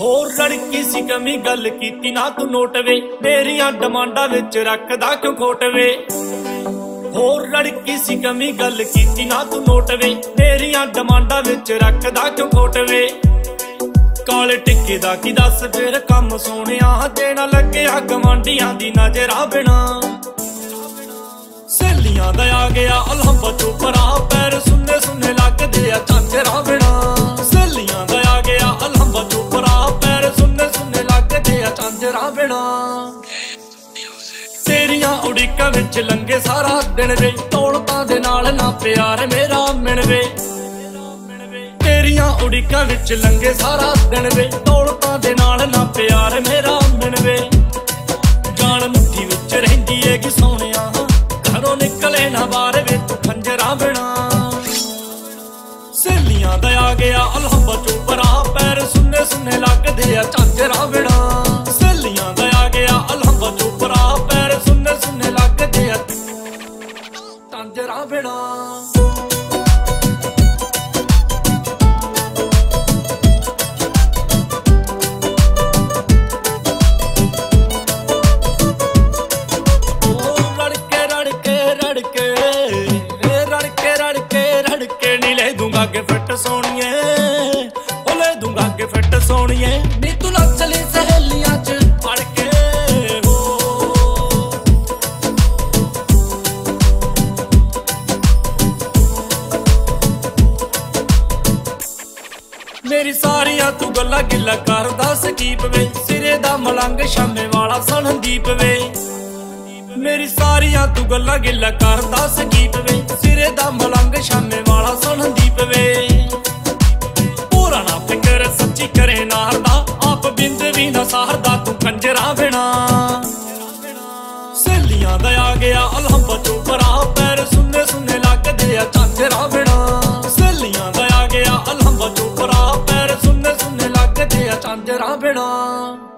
ਹੋਰ ਲੜਕੀ ਸੀ ਕਮੀ ਗੱਲ ਕੀਤੀ, ਨਾ ਤੂੰ ਨੋਟ ਵੇ। ਤੇਰੀਆਂ ਡਿਮਾਂਡਾਂ ਵਿੱਚ ਰੱਖਦਾ ਕਿਉਂ ਖੋਟ ਵੇ? ਹੋਰ ਲੜਕੀ ਸੀ ਕਮੀ ਗੱਲ ਕੀਤੀ, ਨਾ ਤੂੰ ਨੋਟ ਵੇ। ਤੇਰੀਆਂ ਡਿਮਾਂਡਾਂ ਵਿੱਚ ਰੱਖਦਾ ਕਿਉਂ ਖੋਟ ਵੇ? ਕਾਲੇ ਟਿੱਕੇ ਦਾ ਕੀ ਦੱਸ ਫੇਰ ਕੰਮ ਸੋਹਣਿਆ, ਦੇਣਾ ਲੱਗਿਆ ਗਵਾਂਡੀਆਂ ਦੀ ਨਜ਼ਰਾਂ ਬਿਨਾ। ਸਹੇਲੀਆਂ ਦਾ ਆ ਗਿਆ ਅਲਹੰਬਾ ਚੋਪਰਾ ਪੈਰ ਸੁੰਨੇ ਸੁੰਨੇ ਲੱਗਦੇ ਆ ਚਾਂਜਰਾ ਉਡੀਕਾਂ ਵਿੱਚ ਲੰਗੇ ਸਾਰਾ ਦਿਨ ਵੇ ਤੋਲਤਾਂ ਦੇ ਨਾਲ ਨਾ ਪਿਆਰ ਮੇਰਾ ਮਿਣਵੇ। ਤੇਰੀਆਂ ਉਡੀਕਾਂ ਵਿੱਚ ਲੰਗੇ ਸਾਰਾ ਦਿਨ ਵੇ ਤੋਲਤਾਂ ਦੇ ਨਾਲ ਨਾ ਪਿਆਰ ਮੇਰਾ ਮਿਣਵੇ। ਜਾਨ ਮੁੱਠੀ ਵਿੱਚ ਰਹਿੰਦੀ ਏ ਕਿ ਸੋਹਣਿਆ, ਘਰੋਂ ਨਿਕਲੇ ਨਾ ਬਾਹਰ ਵੇ ਤੂੰ ਖੰਜਰਾ ਬਿਨਾ। ਸਹੇਲੀਆਂ ਦਾ ਆ ਗਿਆ ਅਲਹੰਬਾ ਚੋਪਰਾ ਪੈਰ ਸੁੰਨੇ ਸੁੰਨੇ ਲੱਗਦੇ ਆ ਚਾਂਜਰਾ ਬਿਨਾ। ਮੇਰੀ ਸਾਰੀਆਂ ਤੂੰ ਗੱਲਾਂ ਗਿੱਲਾ ਕਰਦਾ ਸਕੀਪ ਵੇ ਸਿਰੇ ਦਾ ਮਲੰਗ ਸ਼ਾਮੇ ਵਾਲਾ ਸਣਦੀਪ ਵੇ ਮੇਰੀ ਸਾਰੀਆਂ ਤੂੰ ਗੱਲਾਂ ਗਿੱਲਾ ਕਰਦਾ ਸਕੀਪ ਵੇ ਸਿਰੇ ਦਾ ਮਲੰਗ ਸ਼ਾਮੇ ਵਾਲਾ ਸਣਦੀਪ ਵੇ ਪੂਰਾ ਨਾ ਫਿਕਰ ਸੱਚੀ ਕਰੇ ਨਾਰਦਾ ਆਪ ਬਿੰਦ ਵੀ ਨਾ ਸਾਰਦਾ ਤੂੰ ਕੰਜਰਾ ਬਿਨਾ। ਸਹੇਲੀਆਂ ਦਾ ਆ ਗਿਆ drop all.